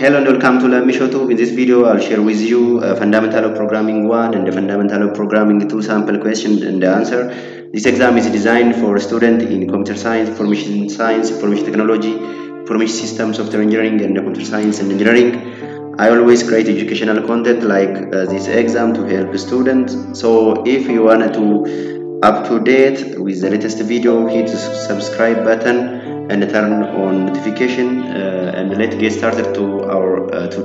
Hello and welcome to Lamishoto. In this video, I'll share with you a fundamental of programming 1 and the fundamental of programming 2 sample question and the answer. This exam is designed for students in computer science, information science, information technology, information systems, software engineering, and computer science and engineering. I always create educational content like uh, this exam to help students. So if you wanted to up to date with the latest video, hit the subscribe button and turn on notification uh, and let's get started to our uh, to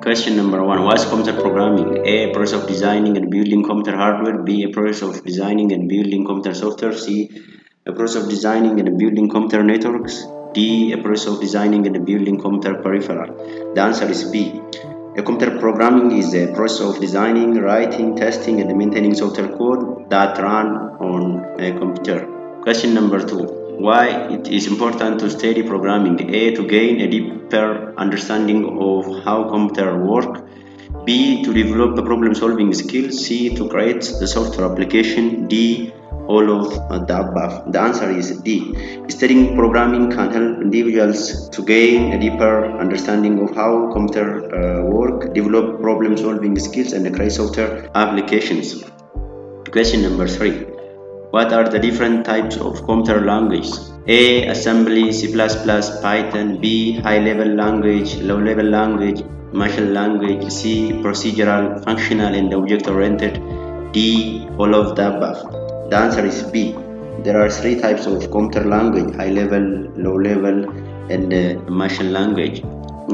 Question number one What's computer programming? A. A process of designing and building computer hardware. B. A process of designing and building computer software. C. A process of designing and building computer networks. D. A process of designing and building computer peripheral. The answer is B. A computer programming is a process of designing, writing, testing, and maintaining software code that run on a computer. Question number two. Why it is important to study programming? A. To gain a deeper understanding of how computer work. B. To develop problem-solving skills. C. To create the software application. D. All of the above. The answer is D. Studying programming can help individuals to gain a deeper understanding of how computer uh, work, develop problem-solving skills, and create software applications. Question number three. What are the different types of computer languages? A. Assembly, C++, Python. B. High-level language, low-level language, machine language. C. Procedural, functional, and object-oriented. D. All of the above. The answer is B. There are three types of computer language, high level, low level, and uh, machine language.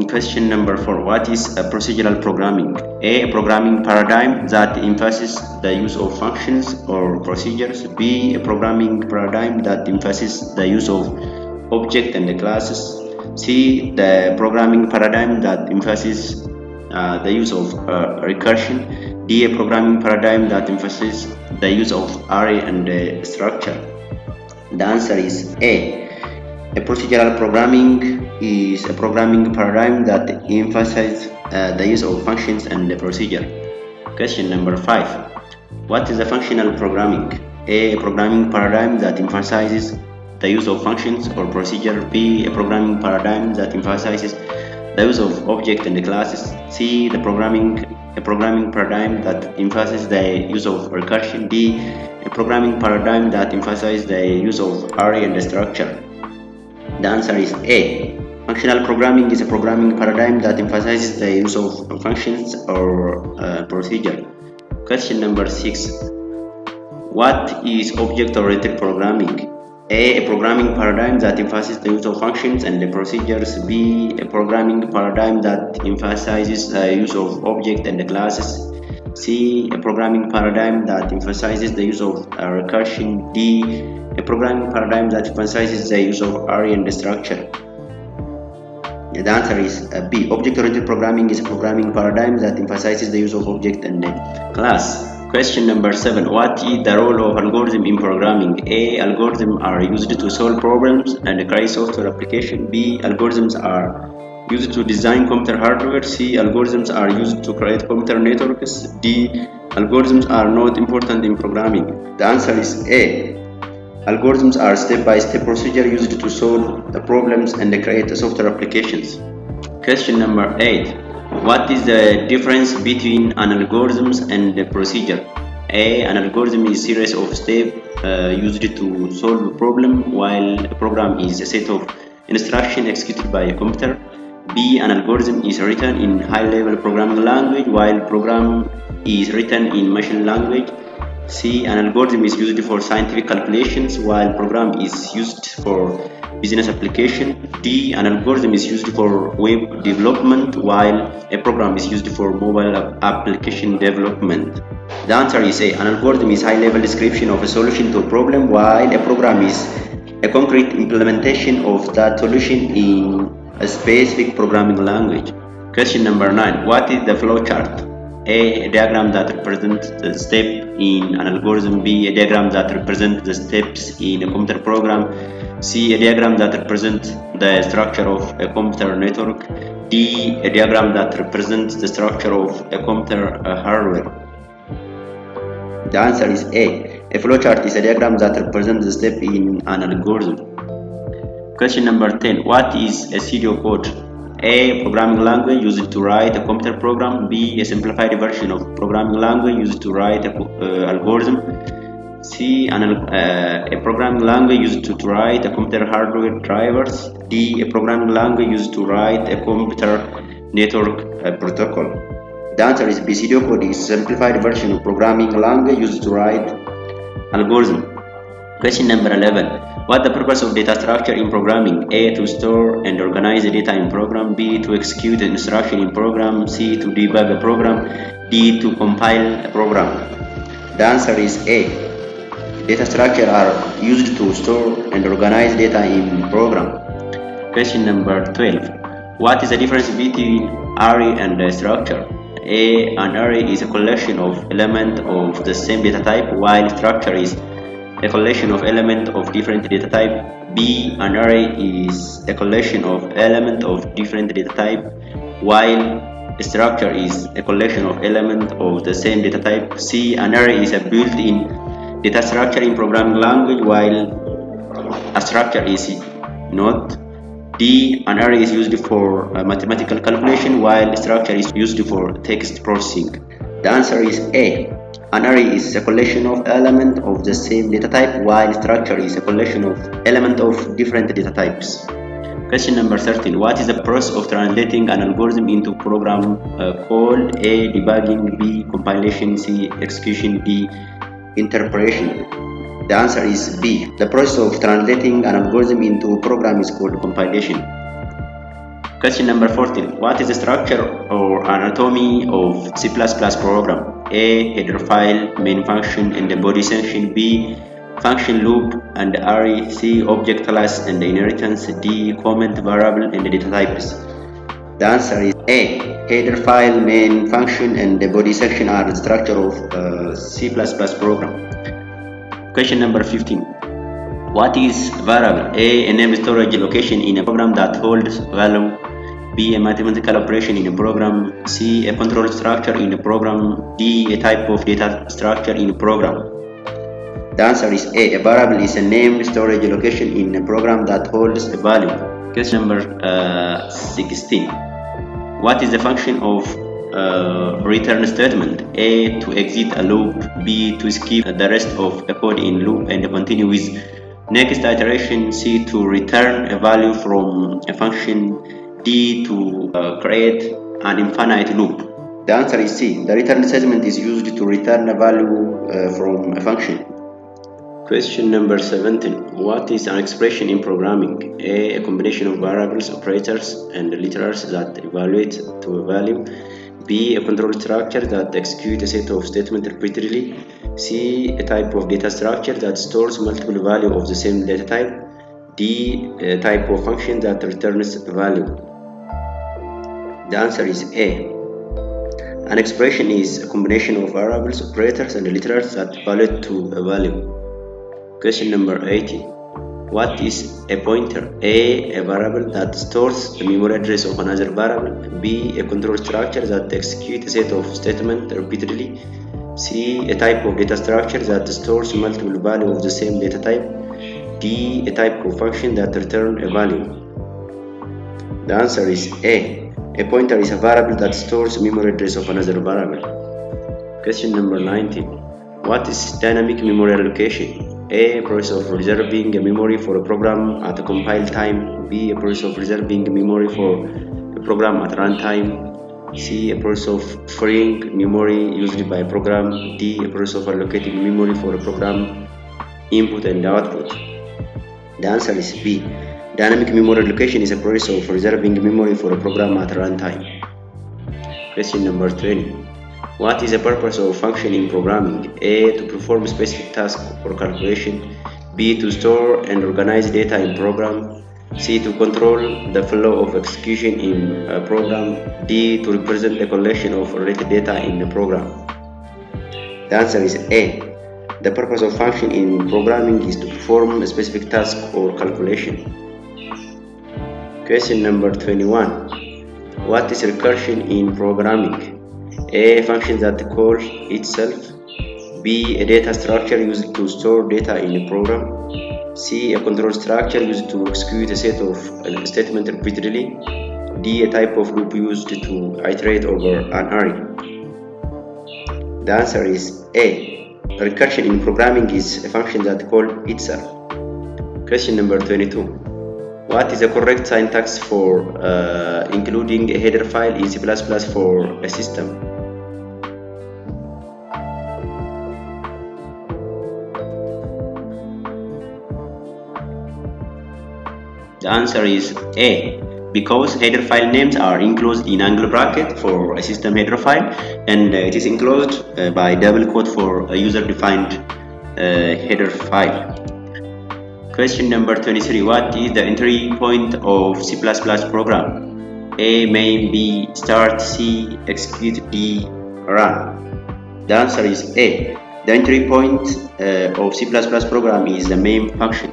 Question number four, what is a procedural programming? A, a programming paradigm that emphasizes the use of functions or procedures. B, a programming paradigm that emphasizes the use of objects and the classes. C, the programming paradigm that emphasizes uh, the use of uh, recursion. D, a programming paradigm that emphasizes the use of array and uh, structure. The answer is A. A procedural programming is a programming paradigm that emphasizes uh, the use of functions and the procedure. Question number 5. What is a functional programming? A. A programming paradigm that emphasizes the use of functions or procedure. B. A programming paradigm that emphasizes the use of object and the classes. C. The programming a programming paradigm that emphasizes the use of recursion. D. A programming paradigm that emphasizes the use of array and structure. The answer is A. Functional programming is a programming paradigm that emphasizes the use of functions or uh, procedure. Question number 6. What is object-oriented programming? A. A programming paradigm that emphasizes the use of functions and the procedures. B. A programming paradigm that emphasizes the use of object and the classes. C. A programming paradigm that emphasizes the use of uh, recursion. D. A programming paradigm that emphasizes the use of array and the structure. The answer is uh, B. Object-oriented programming is a programming paradigm that emphasizes the use of object and the class. Question number seven. What is the role of algorithm in programming? A. Algorithms are used to solve problems and create software application. B. Algorithms are used to design computer hardware. C. Algorithms are used to create computer networks. D. Algorithms are not important in programming. The answer is A. Algorithms are step-by-step -step procedure used to solve the problems and create software applications. Question number eight. What is the difference between an algorithm and a procedure? A. An algorithm is a series of steps uh, used to solve a problem, while a program is a set of instructions executed by a computer. B. An algorithm is written in high-level programming language, while program is written in machine language. C. An algorithm is used for scientific calculations, while program is used for business application. D. An algorithm is used for web development while a program is used for mobile application development. The answer is A. An algorithm is high-level description of a solution to a problem while a program is a concrete implementation of that solution in a specific programming language. Question number 9. What is the flowchart? A. A diagram that represents the step in an algorithm. B. A diagram that represents the steps in a computer program. C. A diagram that represents the structure of a computer network. D. A diagram that represents the structure of a computer uh, hardware. The answer is A. A flowchart is a diagram that represents the step in an algorithm. Question number 10. What is a pseudocode? A. Programming language used to write a computer program. B. A simplified version of programming language used to write a uh, algorithm. C. An, uh, a programming language used to, write a computer hardware drivers. D. A programming language used to write a computer network uh, protocol. The answer is B. Pseudocode is a simplified version of programming language used to write algorithm. Question number 11. What the purpose of data structure in programming? A. To store and organize the data in program. B. To execute an instruction in program. C. To debug a program. D. To compile a program. The answer is A. Data structure are used to store and organize data in program. Question number 12. What is the difference between array and structure? A. An array is a collection of elements of the same data type while structure is a collection of elements of different data type. B. An array is a collection of elements of different data type, while a structure is a collection of elements of the same data type. C. An array is a built-in data structure in programming language, while a structure is not. D. An array is used for uh, mathematical calculation, while structure is used for text processing. The answer is A. An array is a collection of elements of the same data type, while structure is a collection of elements of different data types. Question number 13. What is the process of translating an algorithm into program uh, called A. Debugging, B. Compilation, C. Execution, D. Interpretation. The answer is B. The process of translating an algorithm into a program is called compilation. Question number 14. What is the structure or anatomy of C++ program? A. Header file, main function, and the body section. B. Function loop and array. C. Object class and the inheritance. D. Comment variable and the data types. The answer is A. Header file, main function, and the body section are the structure of uh, C++ program. Question number 15. What is variable? A. A name storage location in a program that holds value. B. A mathematical operation in a program. C. A control structure in a program. D. A type of data structure in a program. The answer is A. A variable is a name storage location in a program that holds a value. Question number uh, 16. What is the function of uh, return statement A to exit a loop B to skip the rest of a code in loop and continue with next iteration C to return a value from a function To uh, create an infinite loop the answer is C the return statement is used to return a value uh, from a function Question number 17. What is an expression in programming? A. A combination of variables, operators, and literals that evaluate to a value. B. A control structure that executes a set of statements repeatedly. C. A type of data structure that stores multiple values of the same data type. D. A type of function that returns a value. The answer is A. An expression is a combination of variables, operators, and literals that evaluate to a value. Question number 18. What is a pointer? A. A variable that stores the memory address of another variable. B. A control structure that executes a set of statements repeatedly. C. A type of data structure that stores multiple values of the same data type. D. A type of function that returns a value. The answer is A. A pointer is a variable that stores memory address of another variable. Question number 19. What is dynamic memory allocation? A. Process of reserving a memory for a program at a compile time. B. A process of reserving memory for a program at runtime. C. A process of freeing memory used by a program. D. A process of allocating memory for a program input and output. The answer is B. Dynamic memory allocation is a process of reserving memory for a program at runtime. Question number 20. What is the purpose of function in programming? A. To perform specific task or calculation. B. To store and organize data in program. C. To control the flow of execution in a program. D. To represent a collection of related data in a program. The answer is A. The purpose of function in programming is to perform a specific task or calculation. Question number 21. What is recursion in programming? A function that calls itself. B. A data structure used to store data in a program. C. A control structure used to execute a set of uh, statements repeatedly. D. A type of loop used to iterate over an array. The answer is A. Recursion in programming is a function that calls itself. Question number 22. What is the correct syntax for uh, including a header file in C++ for a system? The answer is A because header file names are enclosed in angle bracket for a system header file and uh, it is enclosed uh, by double quote for a user defined uh, header file. Question number 23 What is the entry point of C++ program? A main B start C execute D run. The answer is A. The entry point uh, of C++ program is the main function.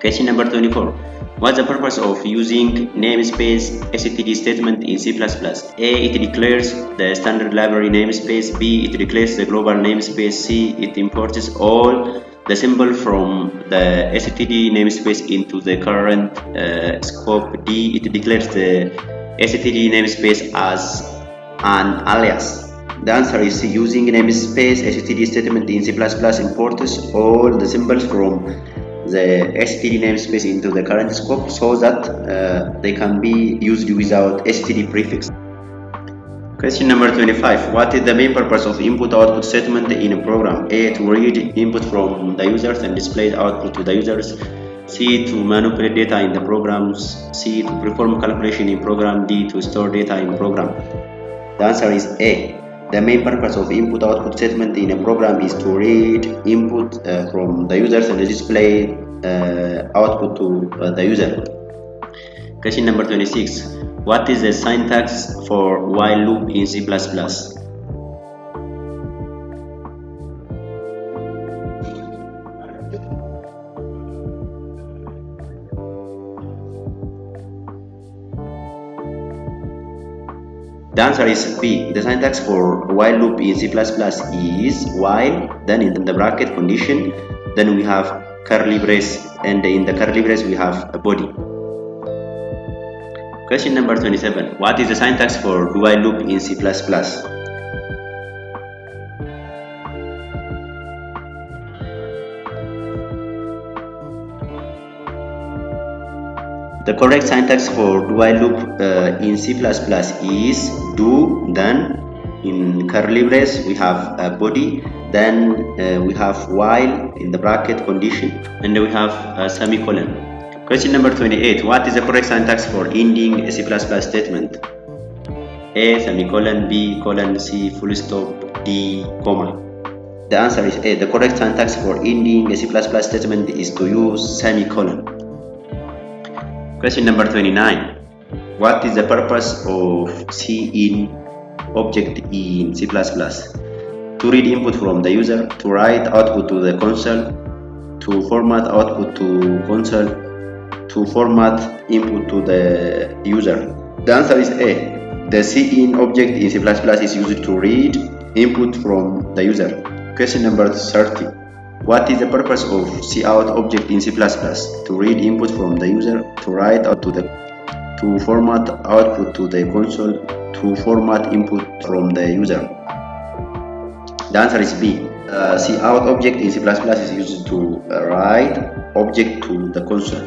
Question number 24. What's the purpose of using namespace std statement in C++? A. It declares the standard library namespace. B. It declares the global namespace. C. It imports all the symbol from the std namespace into the current uh, scope. D. It declares the std namespace as an alias. The answer is. Using namespace std statement in C++ imports all the symbols from the std namespace into the current scope so that uh, they can be used without std prefix. Question number 25. What is the main purpose of input-output statement in a program? A. To read input from the users and display output to the users. C. To manipulate data in the programs. C. To perform calculation in program. D. To store data in program. The answer is A. The main purpose of input-output statement in a program is to read input uh, from the users and display uh, output to uh, the user. Question number 26. What is the syntax for while loop in C++? The answer is B. The syntax for while loop in C++ is while, then in the bracket condition, then we have curly brace, and in the curly brace we have a body. Question number 27. What is the syntax for while loop in C++? The correct syntax for do while loop uh, in C++ is do then in curly brace we have a body then uh, we have while in the bracket condition and we have a semicolon. Question number 28. What is the correct syntax for ending a C++ statement? A semicolon B colon C full stop D comma. The answer is A. The correct syntax for ending a C++ statement is to use semicolon. Question number 29. What is the purpose of cin object in C++? To read input from the user, to write output to the console, to format output to console, to format input to the user. The answer is A. The cin object in C++ is used to read input from the user. Question number 30. What is the purpose of cout object in C++? To read input from the user, to write out to the to format output to the console, to format input from the user. The answer is B. Uh, cout object in C++ is used to write object to the console.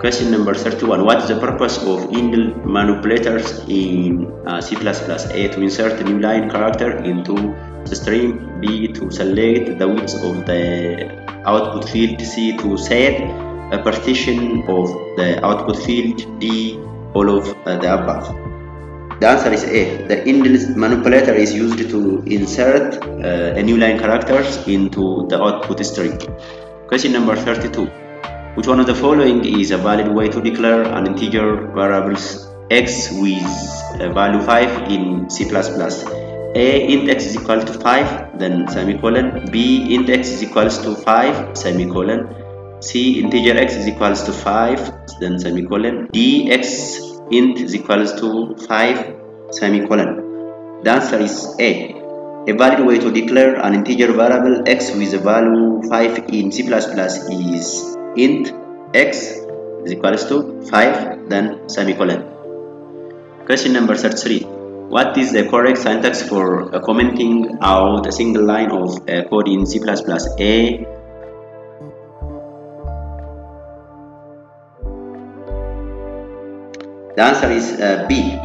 Question number 31. What is the purpose of endl manipulators in uh, C++? A. To insert a new line character into string. B. To select the width of the output field. C. To set a partition of the output field. D. All of uh, the above. The answer is A. The endl manipulator is used to insert uh, a new line characters into the output string. Question number 32. Which one of the following is a valid way to declare an integer variables x with value 5 in C++? A int x is equal to 5 then semicolon. B int x is equals to 5 semicolon. C integer x is equals to 5 then semicolon. D x int is equals to 5 semicolon. The answer is A. A valid way to declare an integer variable x with a value 5 in C++ is int x is equals to 5 then semicolon. Question number 33. What is the correct syntax for uh, commenting out a single line of uh, code in C++? A. The answer is uh, B.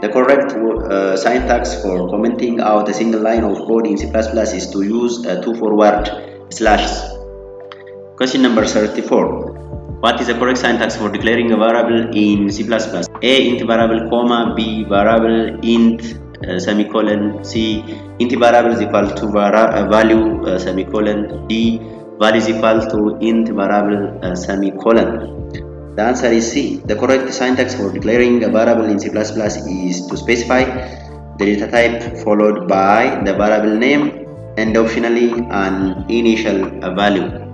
The correct uh, syntax for commenting out a single line of code in C++ is to use two forward slashes. Question number 34. What is the correct syntax for declaring a variable in C++? A int variable comma B variable int uh, semicolon C int variable is equal to uh, value uh, semicolon D value is equal to int variable uh, semicolon. The answer is C. The correct syntax for declaring a variable in C++ is to specify the data type followed by the variable name and optionally an initial value.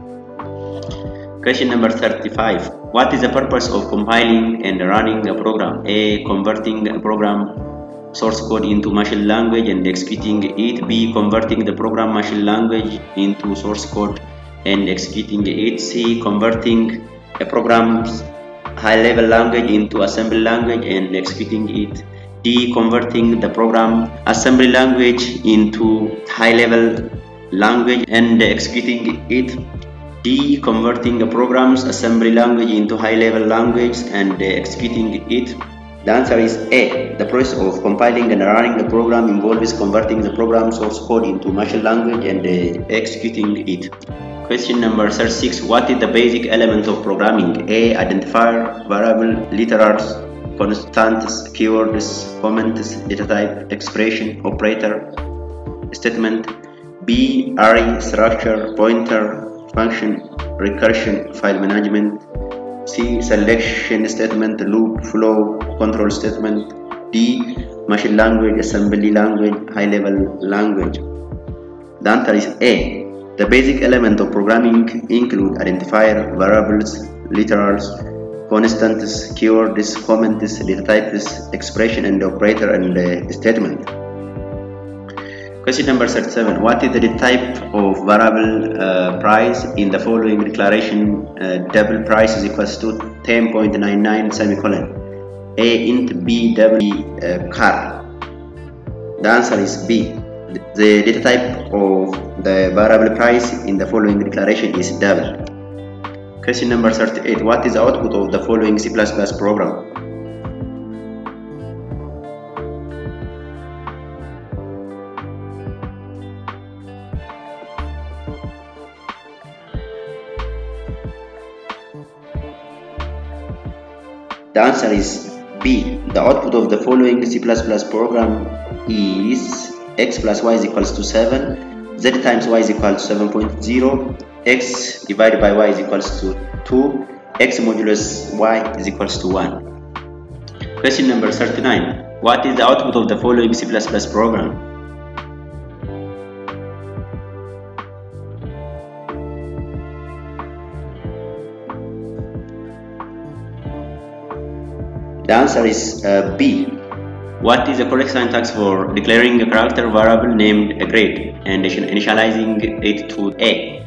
Question number 35. What is the purpose of compiling and running a program? A. Converting a program source code into machine language and executing it. B. Converting the program machine language into source code and executing it. C. Converting a program's high-level language into assembly language and executing it. D. Converting the program assembly language into high-level language and executing it. D. Converting a program's assembly language into high-level language and uh, executing it. The answer is A. The process of compiling and running the program involves converting the program source code into machine language and uh, executing it. Question number 36. What is the basic element of programming? A. Identifier, variable, literals, constants, keywords, comments, data type, expression, operator, statement. B. Array, structure, pointer, function, recursion, file management. C. Selection statement, loop, flow, control statement. D. Machine language, assembly language, high level language. The answer is A. The basic elements of programming include identifier, variables, literals, constants, keywords, comments, data types, expression and operator and uh, statement. Question number 37. What is the type of variable uh, price in the following declaration? Uh, double price is equals to 10.99 semicolon. A int B double uh, char. The answer is B. The data type of the variable price in the following declaration is double. Question number 38. What is the output of the following C++ program? The answer is B. The output of the following C++ program is x plus y is equals to 7, z times y is equal to 7.0, x divided by y is equals to 2, x modulus y is equals to 1. Question number 39. What is the output of the following C++ program? The answer is uh, B. What is the correct syntax for declaring a character variable named a grade and initializing it to A?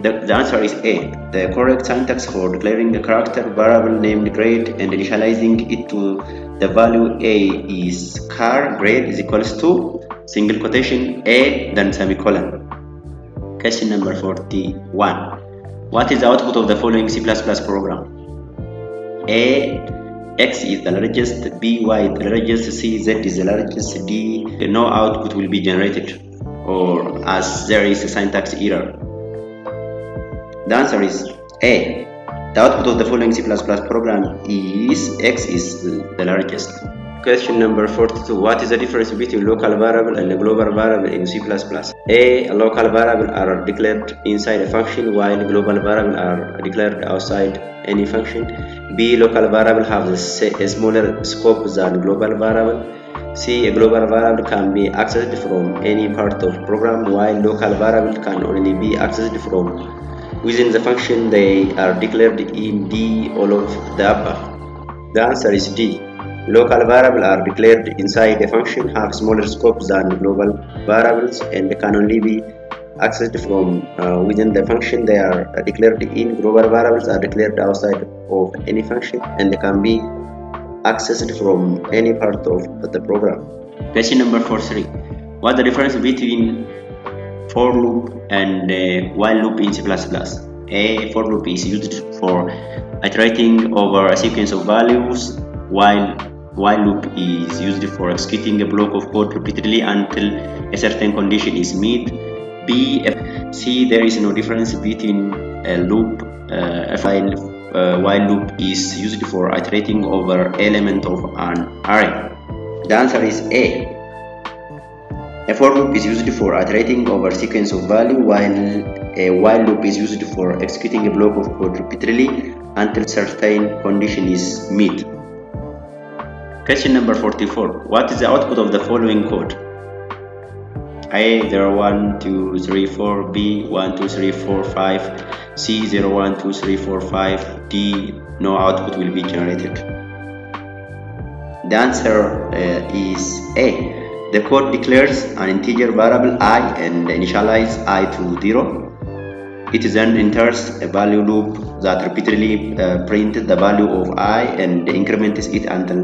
The, the, answer is A. The correct syntax for declaring a character variable named grade and initializing it to the value A is char grade is equals to single quotation A then semicolon. Question number 41. What is the output of the following C++ program? A. X is the largest, B. Y the largest, C. Z is the largest, D. No output will be generated or as there is a syntax error. The answer is A. The output of the following C++ program is X is the largest. Question number 42. What is the difference between local variable and a global variable in C++? A. Local variable are declared inside a function while global variable are declared outside any function. B. Local variable have a smaller scope than global variable. C. A global variable can be accessed from any part of program while local variable can only be accessed from within the function they are declared in D all of the above? The answer is D. Local variables are declared inside a function have smaller scope than global variables and can only be accessed from uh, within the function they are declared in. Global variables are declared outside of any function and they can be accessed from any part of the program. Question number 43. What the difference between for loop and uh, while loop in C++? A for loop is used for iterating over a sequence of values while while loop is used for executing a block of code repeatedly until a certain condition is met. B, C, there is no difference between a loop, uh, a file uh, while loop is used for iterating over element of an array. The answer is A. A for loop is used for iterating over sequence of value while a while loop is used for executing a block of code repeatedly until certain condition is met. Question number 44. What is the output of the following code? A 0, 1, 2, 3, 4, B 1, 2, 3, 4, 5, C 0, 1, 2, 3, 4, 5, D no output will be generated. The answer uh, is A. The code declares an integer variable i and initializes i to 0. It then enters a value loop that repeatedly uh, prints the value of i and increments it until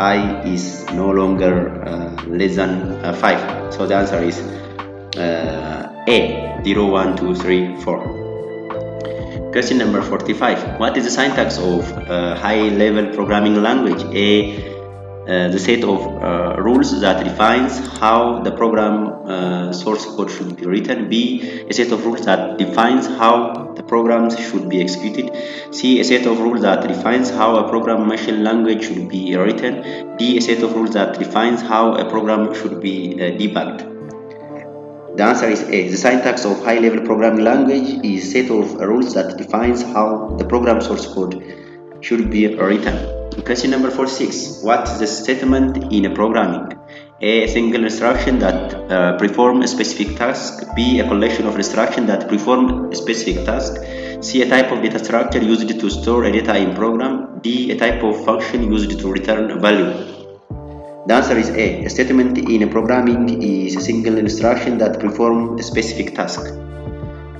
i is no longer uh, less than uh, 5 so the answer is uh, a 0 1 2 3 4 question number 45 what is the syntax of uh, high level programming language? A uh, the set of uh, rules that defines how the program uh, source code should be written b a set of rules that defines how the programs should be executed c a set of rules that defines how a program machine language should be written d a set of rules that defines how a program should be uh, debugged the answer is A. The syntax of high-level programming language is a set of rules that defines how the program source code should be written. Question number 46. What is the statement in a programming? A, single instruction that uh, perform a specific task. B, a collection of instructions that perform a specific task. C, a type of data structure used to store a data in program. D, a type of function used to return a value. The answer is A. A statement in a programming is a single instruction that perform a specific task.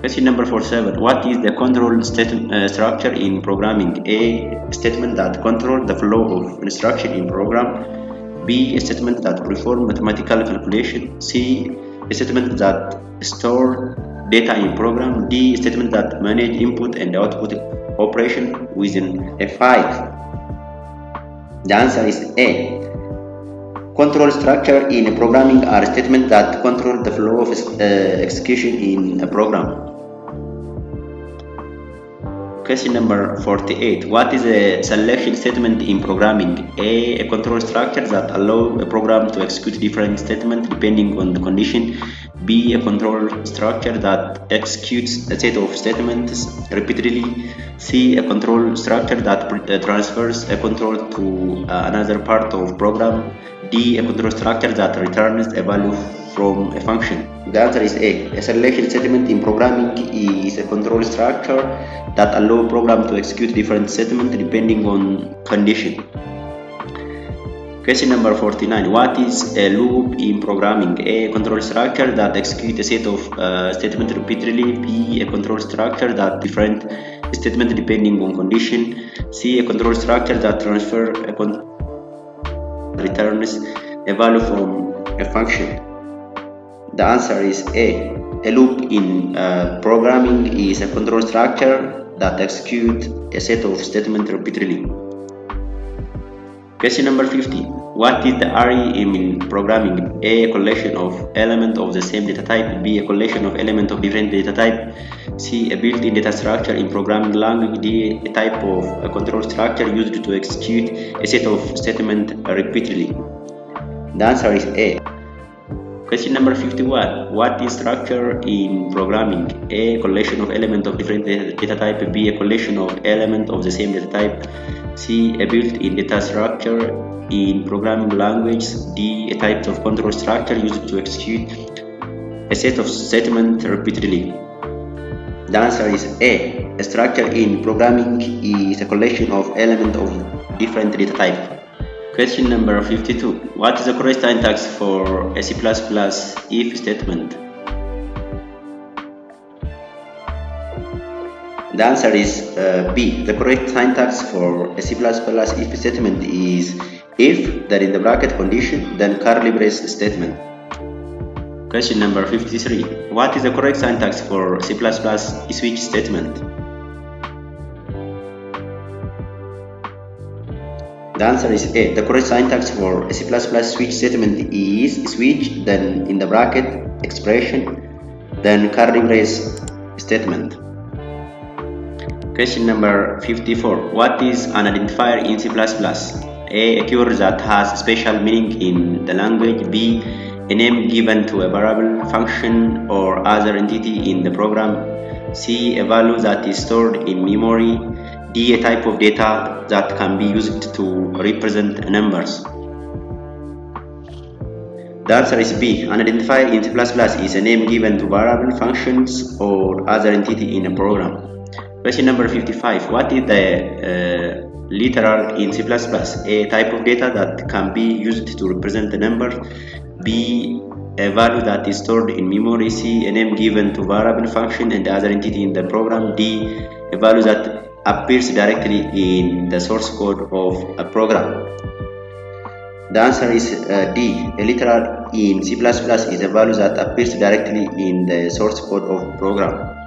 Question number 47. What is the control uh, structure in programming? A. Statement that control the flow of instruction in program. B. Statement that perform mathematical calculation. C. A statement that store data in program. D. Statement that manage input and output operation within a file. The answer is A. Control structure in programming are statements that control the flow of uh, execution in a program. Question number 48. What is a selection statement in programming? A. A control structure that allows a program to execute different statements depending on the condition. B. A control structure that executes a set of statements repeatedly. C. A control structure that uh, transfers a control to uh, another part of program. D. A control structure that returns a value from a function. The answer is A. A selection statement in programming is a control structure that allow program to execute different statements depending on condition. Question number 49. What is a loop in programming? A control structure that executes a set of uh, statements repeatedly. B. A control structure that different statements depending on condition. C. A control structure that transfer a returns a value from a function. The answer is A. A loop in uh, programming is a control structure that executes a set of statements repeatedly. Question number 50. What is the array in programming? A. A collection of elements of the same data type. B. A collection of elements of different data type. C. A built-in data structure in programming language. D. A type of a control structure used to execute a set of statements repeatedly. The answer is A. Question number 51. What is structure in programming? A. Collection of elements of different data type. B. A collection of elements of the same data type. C. A built-in data structure in programming language. D. A type of control structure used to execute a set of statements repeatedly. The answer is A. A structure in programming is a collection of elements of different data type. Question number 52. What is the correct syntax for a C++ if statement? The answer is uh, B. The correct syntax for a C++ if statement is if, then in the bracket condition, then curly brace statement. Question number 53. What is the correct syntax for C++ switch statement? The answer is A. The correct syntax for C++ switch statement is switch, then in the bracket, expression, then curly brace statement. Question number 54. What is an identifier in C++? A. A keyword that has special meaning in the language. B. A name given to a variable, function, or other entity in the program. C. A value that is stored in memory. A type of data that can be used to represent numbers. The answer is B. An identifier in C++ is a name given to variable, functions, or other entity in a program. Question number 55. What is the uh, literal in C++? A type of data that can be used to represent a number. B. A value that is stored in memory. C. A name given to variable function and other entity in the program. D. A value that appears directly in the source code of a program. The answer is uh, D. A literal in C++ is a value that appears directly in the source code of program.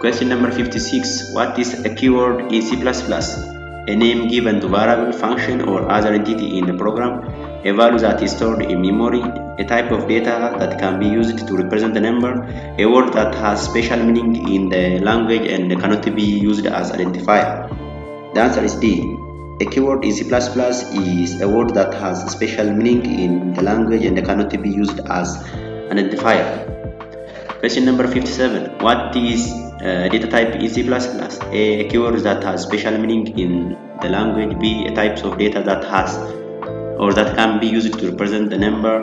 Question number 56. What is a keyword in C++? A name given to variable, function, or other entity in the program. A value that is stored in memory. A type of data that can be used to represent a number. A word that has special meaning in the language and cannot be used as identifier. The answer is D. A keyword in C++ is a word that has special meaning in the language and cannot be used as an identifier. Question number 57. What is uh, data type in C++? A keyword that has special meaning in the language. B. A types of data that has or that can be used to represent the number.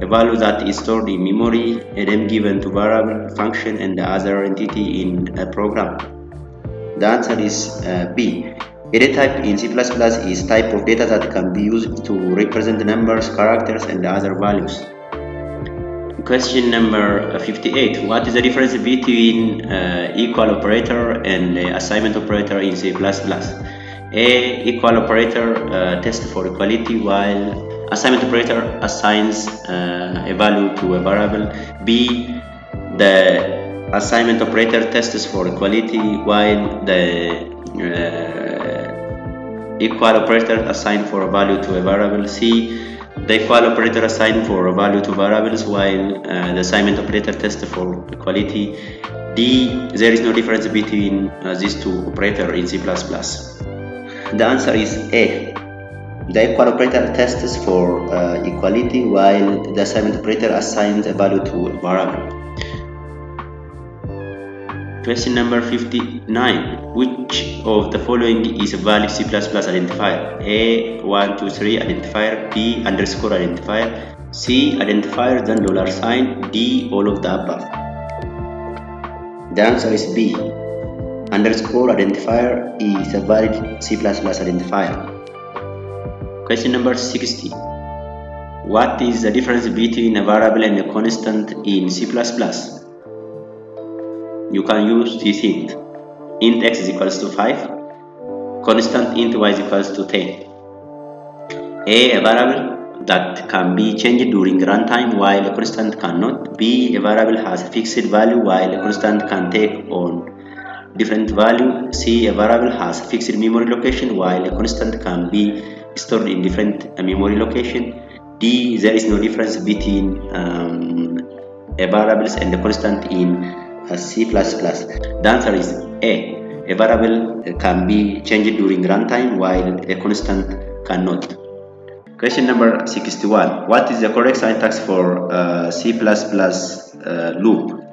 A value that is stored in memory. A name given to variable, function, and the other entity in a program. The answer is uh, B. A data type in C++ is type of data that can be used to represent numbers, characters, and other values. Question number 58. What is the difference between uh, equal operator and assignment operator in C++? A. Equal operator uh, tests for equality while assignment operator assigns uh, a value to a variable. B. The assignment operator tests for equality while the uh, equal operator assigns for a value to a variable. C the equal operator assigns for a value to variables while uh, the assignment operator tests for equality. D. There is no difference between uh, these two operators in C++. The answer is A. The equal operator tests for uh, equality while the assignment operator assigns a value to a variable. Question number 59. Which of the following is a valid C++ identifier? A 123 identifier, B underscore identifier, C identifier then dollar sign, D all of the above. The answer is B. Underscore identifier is a valid C++ identifier. Question number 60. What is the difference between a variable and a constant in C++? you can use this int. int x is equals to 5, constant int y is equals to 10. A, a variable that can be changed during runtime while a constant cannot. B, a variable has a fixed value while a constant can take on different value. C, a variable has a fixed memory location while a constant can be stored in different memory location. D, there is no difference between um, a variables and a constant in C++? The answer is A. A variable can be changed during runtime while a constant cannot. Question number 61. What is the correct syntax for uh, C++ uh, loop?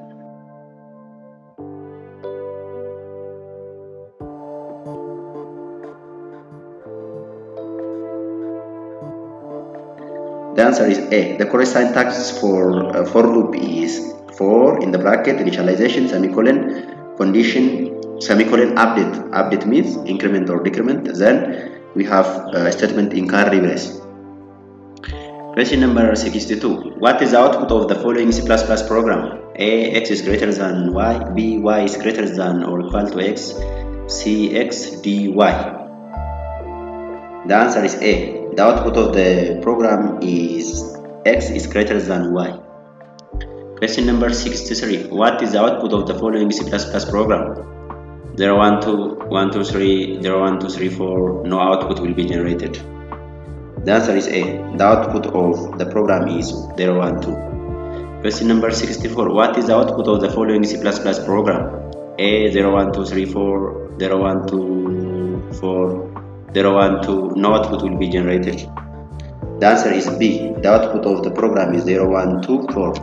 The answer is A. The correct syntax for uh, for loop is for in the bracket initialization semicolon condition semicolon update. Update means increment or decrement. Then we have a statement in curly brace question number 62 what is the output of the following c++ program? A x is greater than y b y is greater than or equal to x, c, x, d, y. the answer is a the output of the program is x is greater than y Question number 63. What is the output of the following C++ program? 0, 1, 2, 1, 2, 3, 0, 1, 2, 3, 4. No output will be generated. The answer is A. The output of the program is 0, 1, 2. Question number 64. What is the output of the following C++ program? A, 0, 1, 2, 3, 4, 0, 1, 2, 4, 0, 1, 2. No output will be generated. The answer is B. The output of the program is 0, 1, 2, 4.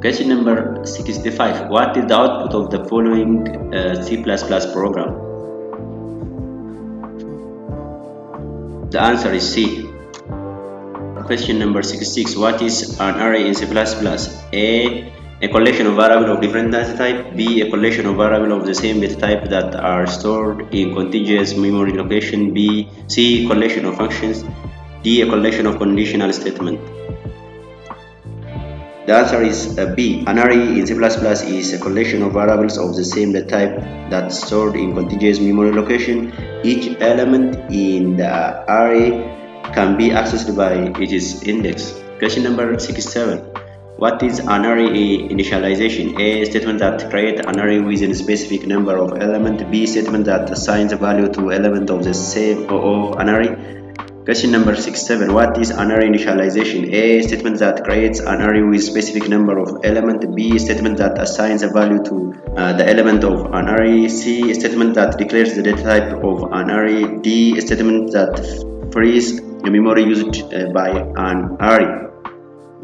Question number 65. What is the output of the following uh, C++ program? The answer is C. Question number 66. What is an array in C++? A. A collection of variables of different data type. B. A collection of variables of the same data type that are stored in contiguous memory location. B. C. Collection of functions. D. A collection of conditional statements. The answer is uh, B. An array in C++ is a collection of variables of the same data type that's stored in contiguous memory location. Each element in the array can be accessed by its index. Question number 67. What is an array initialization? A statement that creates an array with a specific number of elements. B statement that assigns a value to element of the same or an array. Question number 67. What is an array initialization? A. Statement that creates an array with specific number of elements. B. Statement that assigns a value to uh, the element of an array. C. Statement that declares the data type of an array. D. Statement that frees the memory used uh, by an array.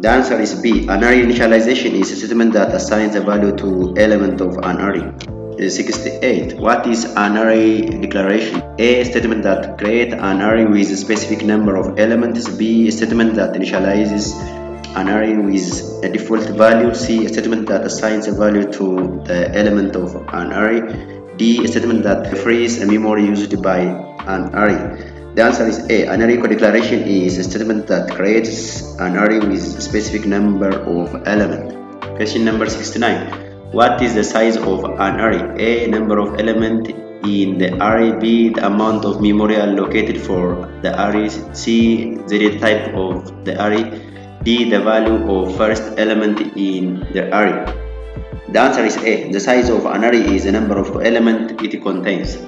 The answer is B. An array initialization is a statement that assigns a value to element of an array. 68. What is an array declaration? A statement that creates an array with a specific number of elements. B a statement that initializes an array with a default value. C a statement that assigns a value to the element of an array. D a statement that frees a memory used by an array. The answer is A. An array declaration is a statement that creates an array with a specific number of elements. Question number 69. What is the size of an array? A. Number of elements in the array. B. The amount of memory allocated for the array. C. The type of the array. D. The value of first element in the array. The answer is A. The size of an array is the number of elements it contains.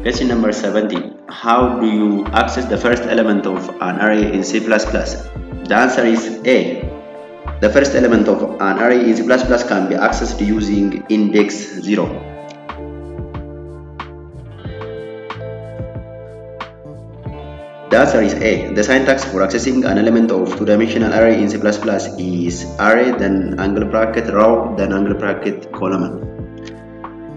Question number 17. How do you access the first element of an array in C++? The answer is A. The first element of an array in C++ can be accessed using index 0. The answer is A. The syntax for accessing an element of two-dimensional array in C++ is array then angle bracket row then angle bracket column.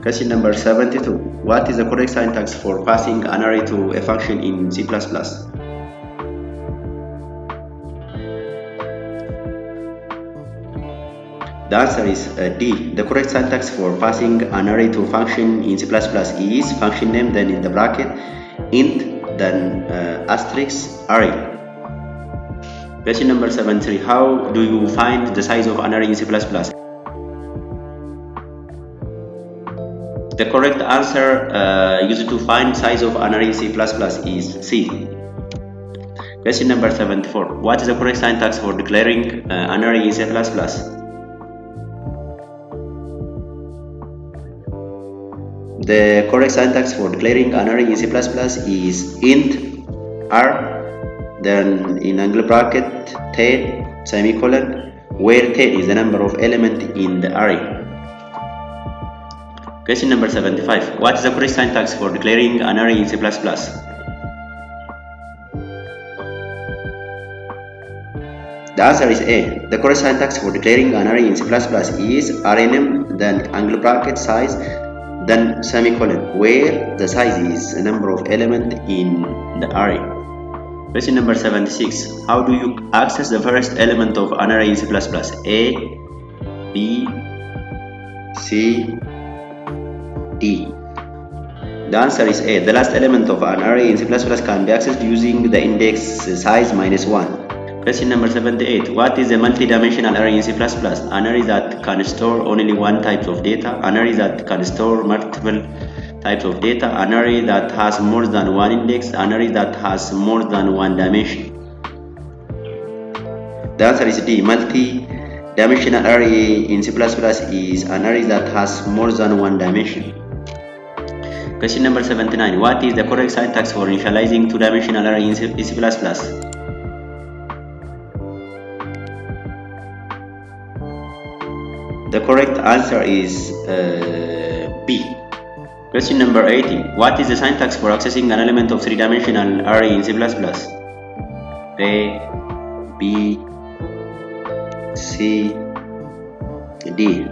Question number 72. What is the correct syntax for passing an array to a function in C++? The answer is uh, D. The correct syntax for passing an array to a function in C++ is function name then in the bracket int then uh, asterisk array. Question number 73. How do you find the size of an array in C++? The correct answer uh, used to find size of an array C++ is C. Question number 74. What is the correct syntax for declaring uh, an array in C++? The correct syntax for declaring an array in C++ is int r then in angle bracket 10 semicolon where 10 is the number of element in the array. Question number 75. What is the correct syntax for declaring an array in C++? The answer is A. The correct syntax for declaring an array in C++ is arrayname then angle bracket size then semicolon where the size is the number of element in the array. Question number 76. How do you access the first element of an array in C++? A. B, C, D. The answer is A. The last element of an array in C++ can be accessed using the index size minus 1. Question number 78. What is a multi-dimensional array in C++? An array that can store only one type of data, an array that can store multiple types of data, an array that has more than one index, an array that has more than one dimension. The answer is D. Multi-dimensional array in C++ is an array that has more than one dimension. Question number 79. What is the correct syntax for initializing two-dimensional array in C++? The correct answer is uh, B. Question number 80. What is the syntax for accessing an element of three-dimensional array in C++? A, B, C, D.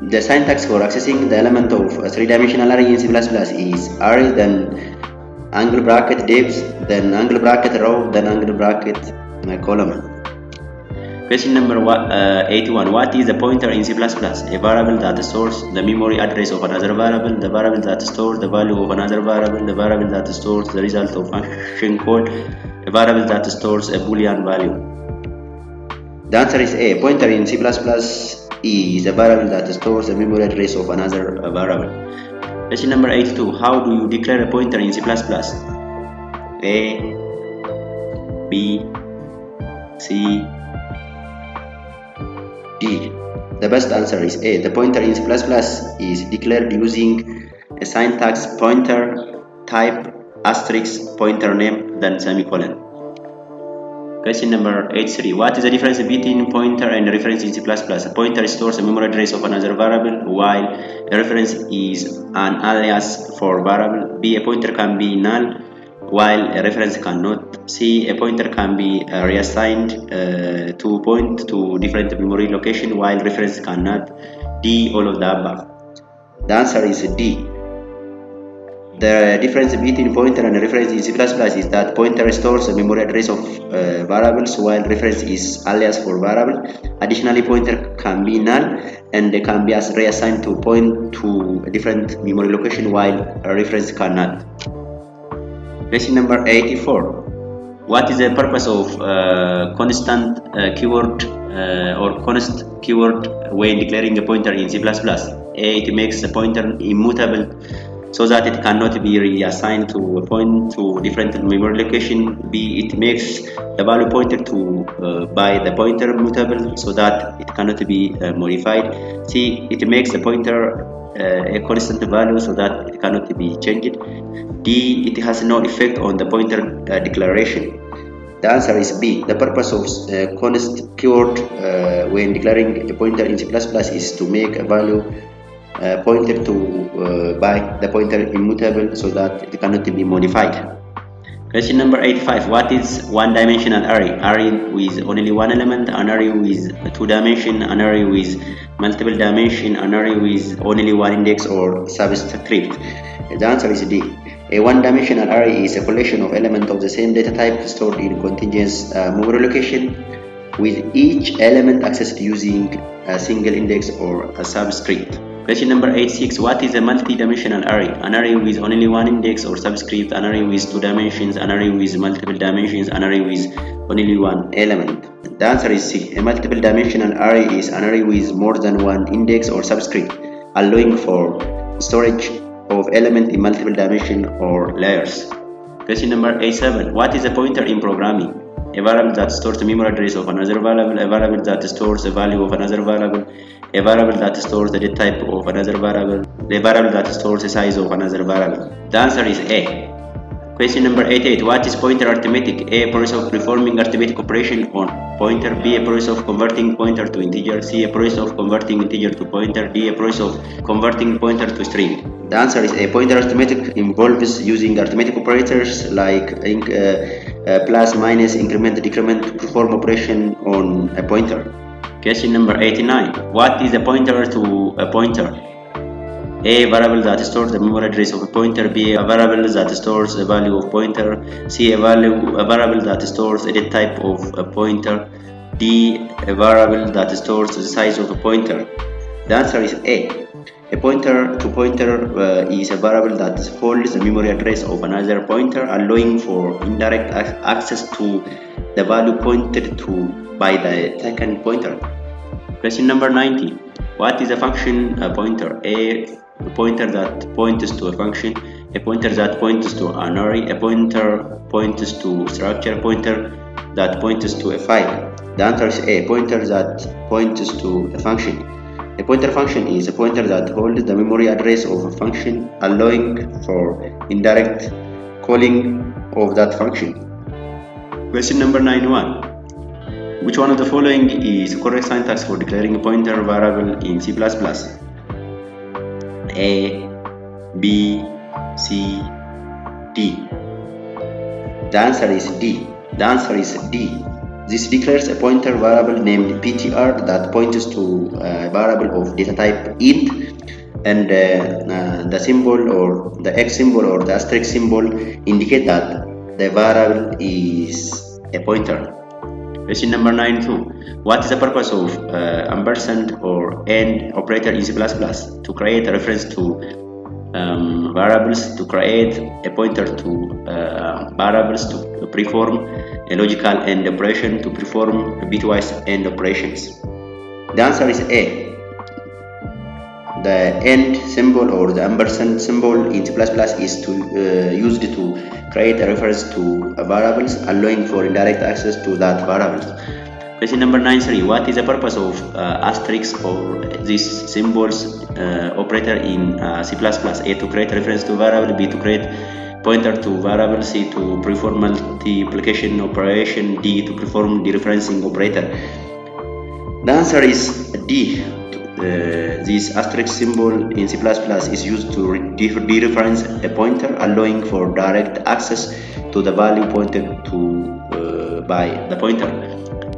The syntax for accessing the element of a three-dimensional array in C++ is array then angle bracket divs then angle bracket row then angle bracket uh, column. Question number uh, 81. What is a pointer in C++? A variable that stores the memory address of another variable, the variable that stores the value of another variable, the variable that stores the result of a function call, a variable that stores a boolean value. The answer is A. Pointer in C++ is a variable that stores the memory address of another uh, variable. Question number 82. How do you declare a pointer in C++? A, B, C, D. The best answer is A. The pointer in C++ is declared using a syntax pointer type asterisk pointer name then semicolon. Question number 83. What is the difference between pointer and reference in C++? A pointer stores a memory address of another variable while a reference is an alias for variable. B. A pointer can be null while a reference cannot. C. A pointer can be uh, reassigned uh, to point to different memory location while reference cannot. D. All of the above. The answer is D. The difference between pointer and reference in C++ is that pointer stores a memory address of uh, variables while reference is alias for variable. Additionally, pointer can be null and they can be reassigned to point to a different memory location while a reference cannot. Question number 84. What is the purpose of uh, constant uh, keyword uh, or const keyword when declaring a pointer in C++? A. It makes the pointer immutable so that it cannot be reassigned to a point to different memory location. B. It makes the value pointed to uh, by the pointer mutable so that it cannot be uh, modified. C. It makes the pointer uh, a constant value so that it cannot be changed. D. It has no effect on the pointer uh, declaration. The answer is B. The purpose of uh, const keyword uh, when declaring a pointer in C++ is to make a value uh, pointed to uh, by the pointer immutable so that it cannot be modified. Question number 85. What is one-dimensional array? Array with only one element, an array with two dimension, an array with multiple dimension, an array with only one index or subscript. The answer is D. A one-dimensional array is a collection of elements of the same data type stored in contiguous uh, memory location with each element accessed using a single index or a subscript. Question number 86. What is a multi-dimensional array? An array with only one index or subscript, an array with two dimensions, an array with multiple dimensions, an array with only one element. The answer is C. A multiple dimensional array is an array with more than one index or subscript, allowing for storage of element in multiple dimension or layers. Question number 87. What is a pointer in programming? A variable that stores the memory address of another variable, a variable that stores the value of another variable, a variable that stores the type of another variable, a variable that stores the size of another variable. The answer is A. Question number 88. What is pointer arithmetic? A. Process of performing arithmetic operation on pointer. B. A process of converting pointer to integer. C. A process of converting integer to pointer. D. A process of converting pointer to string. The answer is A. Pointer arithmetic involves using arithmetic operators like uh, uh, plus, minus, increment, decrement to perform operation on a pointer. Question number 89. What is a pointer to a pointer? A variable that stores the memory address of a pointer. B a variable that stores the value of pointer. C a value a variable that stores a type of a pointer. D. A variable that stores the size of a pointer. The answer is A. A pointer to pointer uh, is a variable that holds the memory address of another pointer, allowing for indirect access to the value pointed to by the second pointer. Question number 90. What is a function a pointer? A, a pointer that points to a function, a pointer that points to an array, a pointer points to structure, pointer that points to a file. The answer is A, pointer that points to a function. A pointer function is a pointer that holds the memory address of a function, allowing for indirect calling of that function. Question number 91. Which one of the following is correct syntax for declaring a pointer variable in C++? A, B, C, D. The answer is D. The answer is D. This declares a pointer variable named ptr that points to a variable of data type int and uh, uh, the symbol or the x symbol or the asterisk symbol indicate that the variable is a pointer. Question number 92. What is the purpose of uh, ampersand or AND operator in C++? To create a reference to um, variables, to create a pointer to uh, variables, to perform a logical AND operation, to perform bitwise AND operations. The answer is A. The end symbol or the ampersand symbol in C++ is to, uh, used to create a reference to a variables, allowing for indirect access to that variable. Question number 93. What is the purpose of uh, asterisk or these symbols uh, operator in uh, C++? A to create reference to variable, B to create pointer to variable, C to perform multiplication operation, D to perform dereferencing operator. The answer is D this asterisk symbol in C++ is used to dereference a pointer allowing for direct access to the value pointed to uh, by the pointer.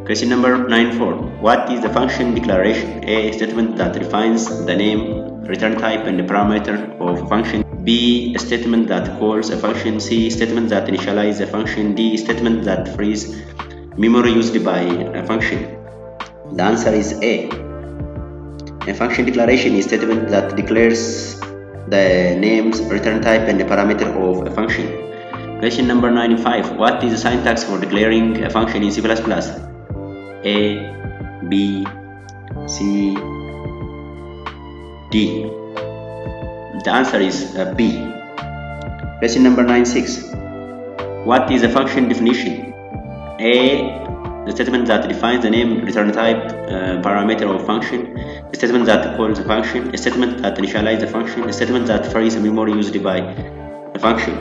Question number 94. What is the function declaration? A statement that defines the name, return type and the parameter of function. B a statement that calls a function. C statement that initializes a function. D statement that frees memory used by a function. The answer is A. A function declaration is a statement that declares the names, return type, and the parameter of a function. Question number 95. What is the syntax for declaring a function in C++? A, B, C, D. The answer is uh, B. Question number 96. What is a function definition? A the statement that defines the name, return type, uh, parameter of function, a statement that calls a function, a statement that initializes the function, a statement that frees a memory used by a function.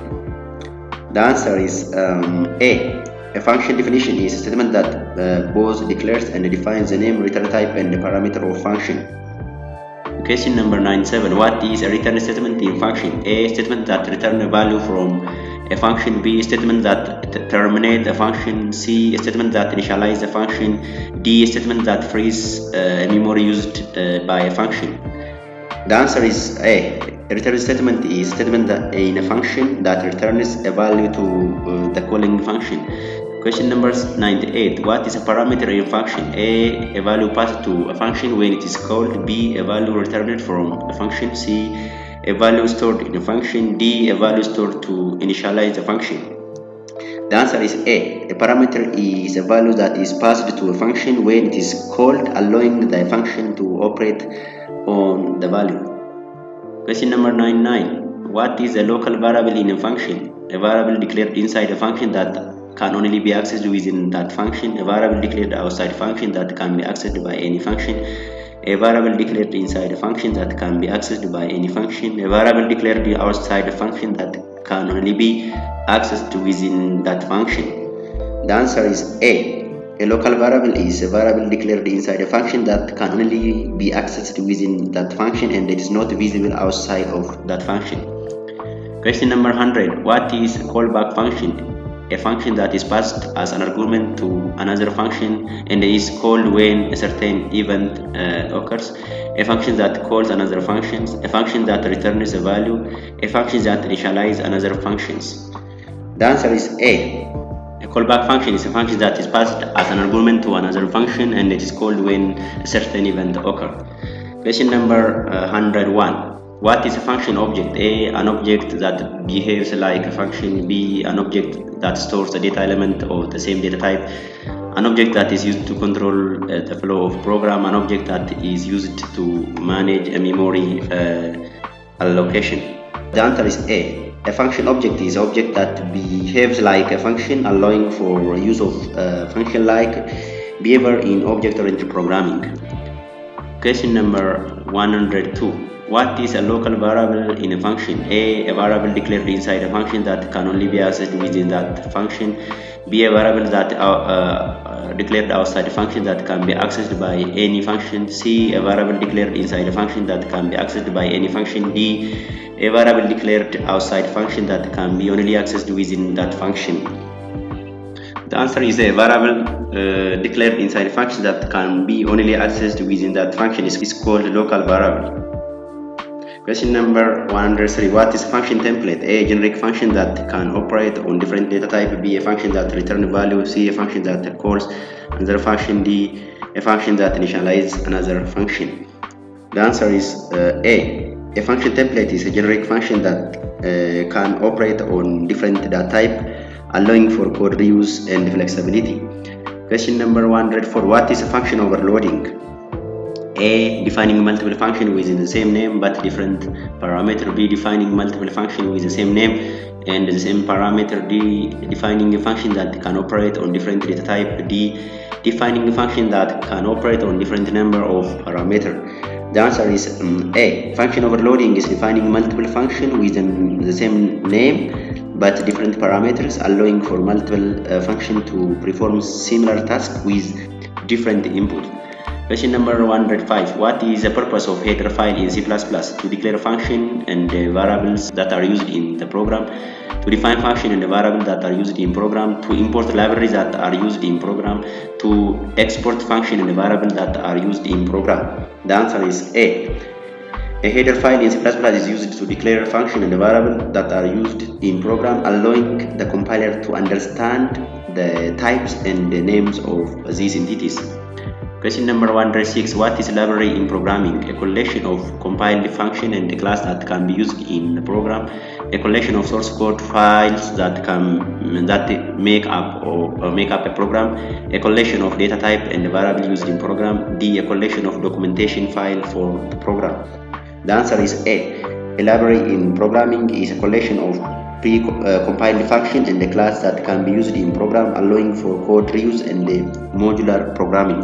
The answer is um, A. A function definition is a statement that uh, both declares and defines the name, return type, and the parameter of function. Question number 97. What is a return statement in function? A statement that returns a value from a function b statement that terminate the function c statement that initialize the function d statement that frees uh, memory used uh, by a function. The answer is a. A return statement is a statement in a function that returns a value to uh, the calling function. Question number 98 what is a parameter in function a? A value passed to a function when it is called b. A value returned from a function c a value stored in a function, D, a value stored to initialize the function. The answer is A. A parameter is a value that is passed to a function when it is called, allowing the function to operate on the value. Question number 99. What is a local variable in a function? A variable declared inside a function that can only be accessed within that function. A variable declared outside function that can be accessed by any function a variable declared inside a function that can be accessed by any function, a variable declared outside a function that can only be accessed within that function. The answer is A. A local variable is a variable declared inside a function that can only be accessed within that function and it is not visible outside of that function. Question number 100. What is a callback function? A function that is passed as an argument to another function and is called when a certain event uh, occurs, a function that calls another function, a function that returns a value, a function that initializes another functions. The answer is A. A callback function is a function that is passed as an argument to another function and it is called when a certain event occurs. Question number uh, 101. What is a function object? A. An object that behaves like a function. B. An object that stores a data element of the same data type. An object that is used to control uh, the flow of program. An object that is used to manage a memory uh, allocation. The answer is A. A function object is an object that behaves like a function, allowing for use of uh, function-like behavior in object-oriented programming. Question number 102. What is a local variable in a function? A. A variable declared inside a function that can only be accessed within that function. B. A variable that uh, uh, declared outside a function that can be accessed by any function. C. A variable declared inside a function that can be accessed by any function. D. A variable declared outside function that can be only accessed within that function. The answer is a variable uh, declared inside a function that can be only accessed within that function is, called local variable. Question number 103. What is function template? A. Generic function that can operate on different data type. B. A function that return value. C. A function that calls another function. D. A function that initializes another function. The answer is uh, A. A function template is a generic function that uh, can operate on different data type, allowing for code reuse and flexibility. Question number 104. What is a function overloading? A. Defining multiple function within the same name but different parameter. B. Defining multiple function with the same name and the same parameter. D. Defining a function that can operate on different data type. D. Defining a function that can operate on different number of parameter. The answer is um, A. Function overloading is defining multiple function within the same name but different parameters allowing for multiple uh, function to perform similar task with different input. Question number 105. What is the purpose of header file in C++? To declare function and the variables that are used in the program, to define function and the variables that are used in program, to import libraries that are used in program, to export function and the variables that are used in program. The answer is A. A header file in C++ is used to declare a function and the variable that are used in program, allowing the compiler to understand the types and the names of these entities. Question number 106. What is library in programming? A collection of compiled function and a class that can be used in the program. A collection of source code files that can that make up or, or make up a program. A collection of data type and variable used in program. D. A collection of documentation file for the program. The answer is A. A library in programming is a collection of pre-compiled functions and a class that can be used in program allowing for code reuse and modular programming.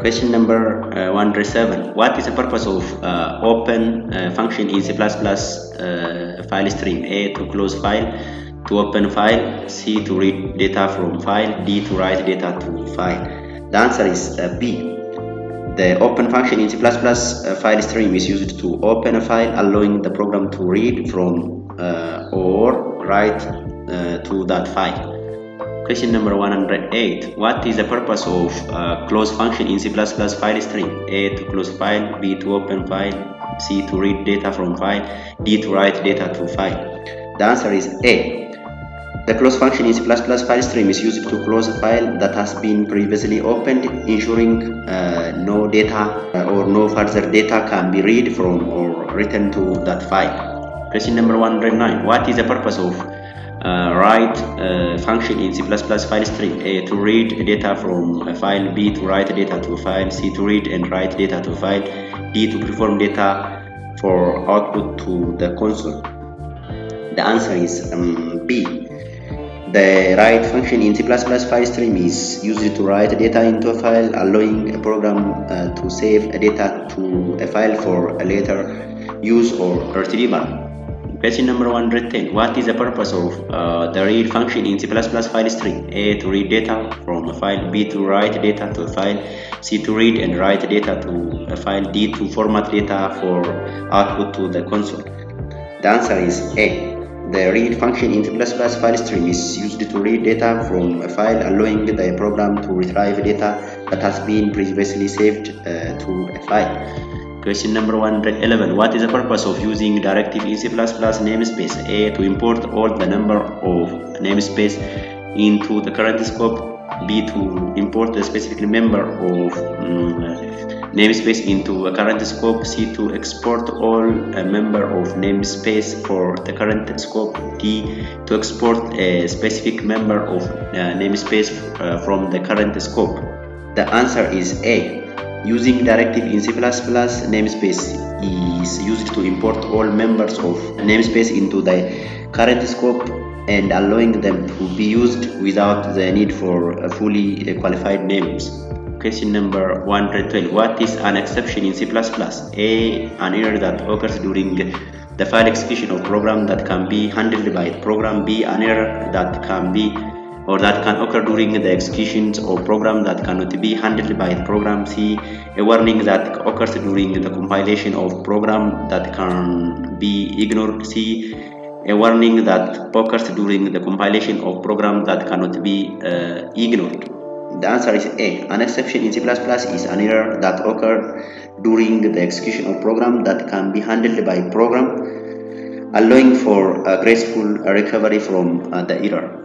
Question number uh, 137. What is the purpose of uh, open uh, function in C++ uh, file stream? A. To close file. To open file. C. To read data from file. D. To write data to file. The answer is uh, B. The open function in C++ uh, file stream is used to open a file allowing the program to read from or write to that file. Question number 108. What is the purpose of uh, close function in C++ file stream? A. To close file. B. To open file. C. To read data from file. D. To write data to file. The answer is A. The close function in C++ file stream is used to close a file that has been previously opened, ensuring uh, no data uh, or no further data can be read from or written to that file. Question number 109. What is the purpose of uh, write uh, function in C++ file stream A to read data from a file B to write data to a file C to read and write data to a file D to perform data for output to the console the answer is um, B the write function in C++ file stream is used to write data into a file allowing a program uh, to save a data to a file for a later use or retrieval Question number 110. What is the purpose of uh, the read function in C++ file stream? A. To read data from a file. B. To write data to a file. C. To read and write data to a file. D. To format data for output to the console. The answer is A. The read function in C++ file stream is used to read data from a file allowing the program to retrieve data that has been previously saved uh, to a file. Question number 111. What is the purpose of using directive in C++ namespace? A. To import all the number of namespace. into the current scope B to import the specific member of um, namespace into a current scope C to export all a member of namespace for the current scope D to export a specific member of uh, namespace uh, from the current scope the answer is A using directive in C++ namespace is used to import all members of namespace into the current scope and allowing them to be used without the need for fully qualified names. Question number 112. What is an exception in C++? A. An error that occurs during the file execution of program that can be handled by program. B. An error that can be or that can occur during the executions of program that cannot be handled by program. C. A warning that occurs during the compilation of program that can be ignored. C a warning that occurs during the compilation of program that cannot be uh, ignored. The answer is A. An exception in C++ is an error that occurs during the execution of program that can be handled by program, allowing for a graceful recovery from uh, the error.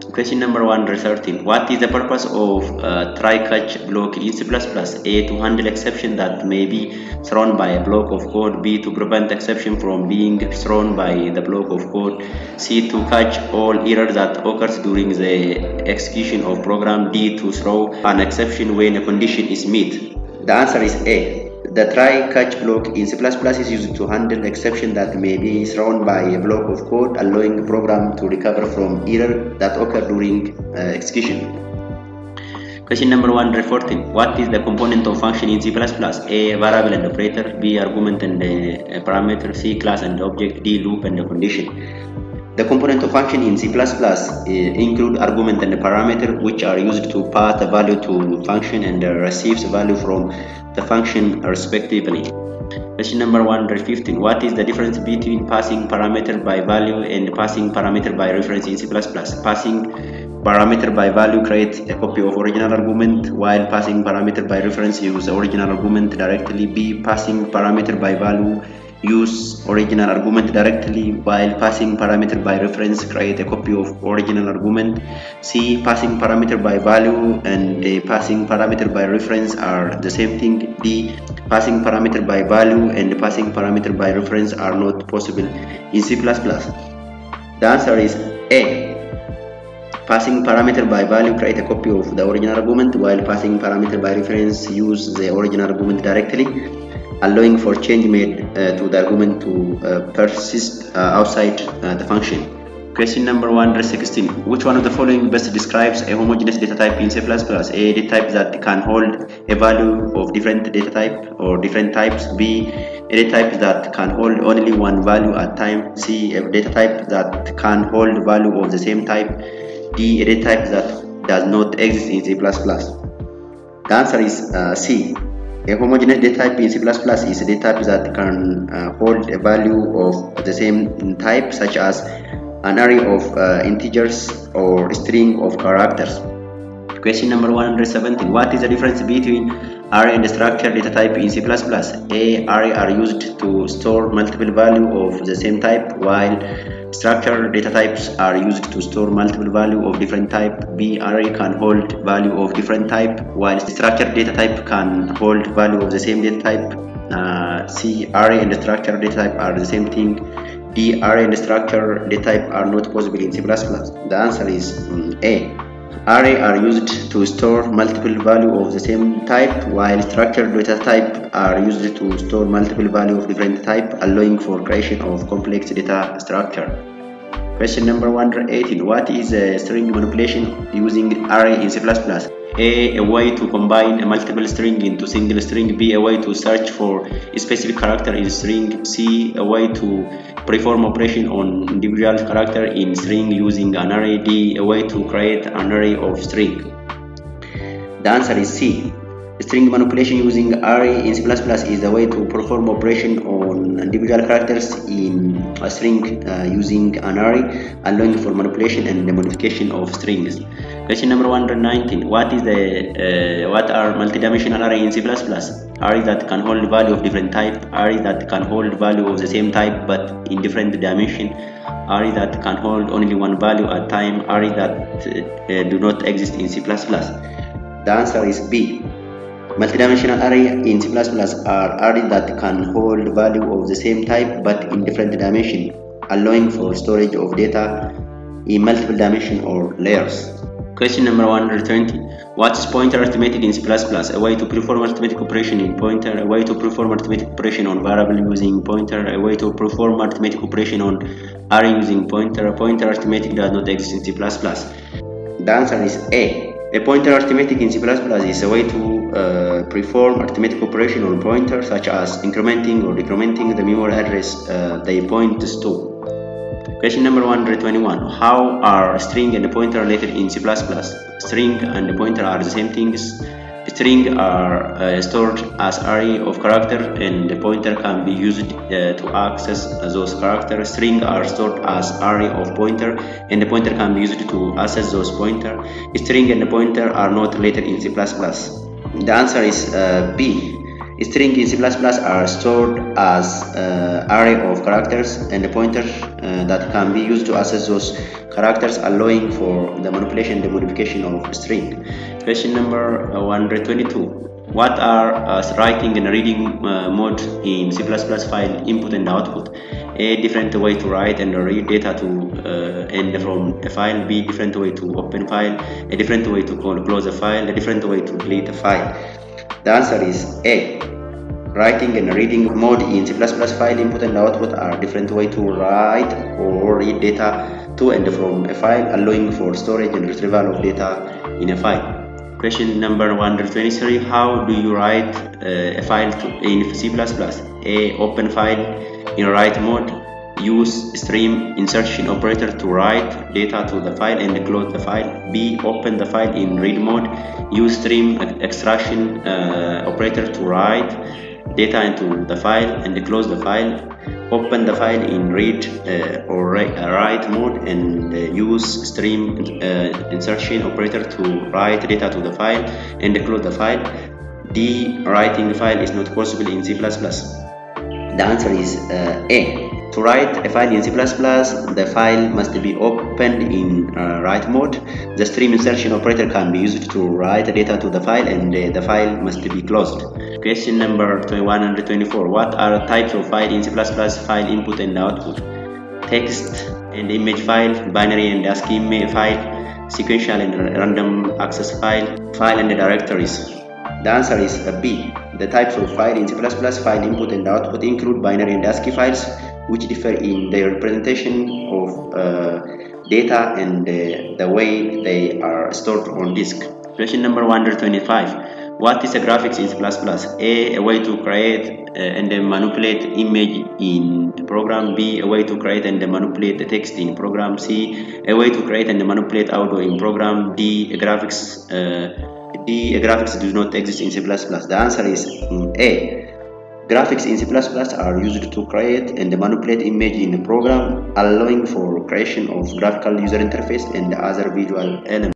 Question number 113. What is the purpose of uh, a try-catch block in C++? A. To handle exception that may be thrown by a block of code. B. To prevent exception from being thrown by the block of code. C. To catch all error that occurs during the execution of program. D. To throw an exception when a condition is met. The answer is A. The try-catch block in C++ is used to handle exception that may be thrown by a block of code, allowing program to recover from error that occur during uh, execution. Question number 114. What is the component of function in C++? A. Variable and operator. B. Argument and uh, parameter. C. Class and object. D. Loop and the condition. The component of function in C++ include argument and parameter which are used to pass a value to function and uh, receives value from the function respectively. Question number 115. What is the difference between passing parameter by value and passing parameter by reference in C++? Passing parameter by value creates a copy of original argument while passing parameter by reference use the original argument directly. B. Passing parameter by value use original argument directly while passing parameter by reference create a copy of original argument. C passing parameter by value and passing parameter by reference are the same thing. D passing parameter by value and passing parameter by reference are not possible in c++ the answer is a. Passing parameter by value create a copy of the original argument. While passing parameter by reference use the original argument directly allowing for change made uh, to the argument to uh, persist uh, outside the function. Question number 116. Which one of the following best describes a homogeneous data type in C++? A data type that can hold a value of different data type or different types. B a data type that can hold only one value at time. C a data type that can hold value of the same type. D a data type that does not exist in C++. The answer is uh, C. A homogeneous data type in C++ is a data type that can uh, hold a value of the same type such as an array of uh, integers or string of characters. Question number 117. What is the difference between array and structure data type in C++? A. Array are used to store multiple value of the same type while structure data types are used to store multiple value of different type. B. Array can hold value of different type while structure data type can hold value of the same data type. Uh, C. Array and structure data type are the same thing. D. Array and structure data type are not possible in C++. The answer is um, A. Array are used to store multiple value of the same type while structured data type are used to store multiple value of different type allowing for creation of complex data structure. Question number 118. What is a string manipulation using array in C++? A. A way to combine a multiple string into single string. B. A way to search for a specific character in string. C. A way to perform operation on individual character in string using an array. D. A way to create an array of string. The answer is C. String manipulation using array in C++ is the way to perform operation on individual characters in a string uh, using an array, allowing for manipulation and modification of strings. Question number 119. What is the uh, what are multidimensional array in C++? Array that can hold value of different type, array that can hold value of the same type but in different dimension, array that can hold only one value at time, array that uh, do not exist in C++. The answer is B. Multidimensional array in C++ are arrays that can hold value of the same type but in different dimension, allowing for storage of data in multiple dimension or layers. Question number 120. What is pointer arithmetic in C++? A way to perform arithmetic operation in pointer, a way to perform arithmetic operation on variable using pointer, a way to perform arithmetic operation on array using pointer. A pointer arithmetic does not exist in C++. The answer is A. A pointer arithmetic in C++ is a way to uh, perform arithmetic operation on pointer such as incrementing or decrementing the memory address uh, they point to. Question number 121. How are string and pointer related in C++? String and pointer are the same things. String are uh, stored as array of characters and the pointer can be used uh, to access those characters. String are stored as array of pointer and the pointer can be used to access those pointer. String and the pointer are not related in C++. The answer is uh, B. String in C++ are stored as uh, array of characters and a pointer uh, that can be used to access those characters allowing for the manipulation and the modification of string. Question number 122. What are uh, writing and reading uh, mode in C++ file input and output? A different way to write and read data to uh, and from a file. B different way to open file. A different way to close a file. A different way to delete a file. The answer is A. Writing and reading mode in C++ file input and output are different way to write or read data to and from a file, allowing for storage and retrieval of data in a file. Question number 123. How do you write uh, a file to, in C++? A. Open file in write mode. Use stream insertion operator to write data to the file and close the file. B. Open the file in read mode. Use stream extraction uh, operator to write data into the file and close the file. Open the file in read uh, or write mode and uh, use stream uh, insertion operator to write data to the file and close the file. the Writing file is not possible in C++. The answer is uh, A. To write a file in C++, the file must be opened in uh, write mode. The stream insertion operator can be used to write data to the file and uh, the file must be closed. Question number 124. What are types of file in C++ file input and output? Text and image file, binary and ASCII file, sequential and random access file, file and directories. The answer is B. The types of file in C++ file input and output include binary and ASCII files, which differ in their representation of uh, data and uh, the way they are stored on disk. Question number 125. What is a graphics in C++? A. A way to create uh, and then manipulate image in program. B. A way to create and then manipulate the text in program. C. A way to create and manipulate audio in program. D. A graphics D. Graphics do not exist in C++. The answer is A. Graphics in C++ are used to create and manipulate image in a program, allowing for creation of graphical user interface and other visual elements.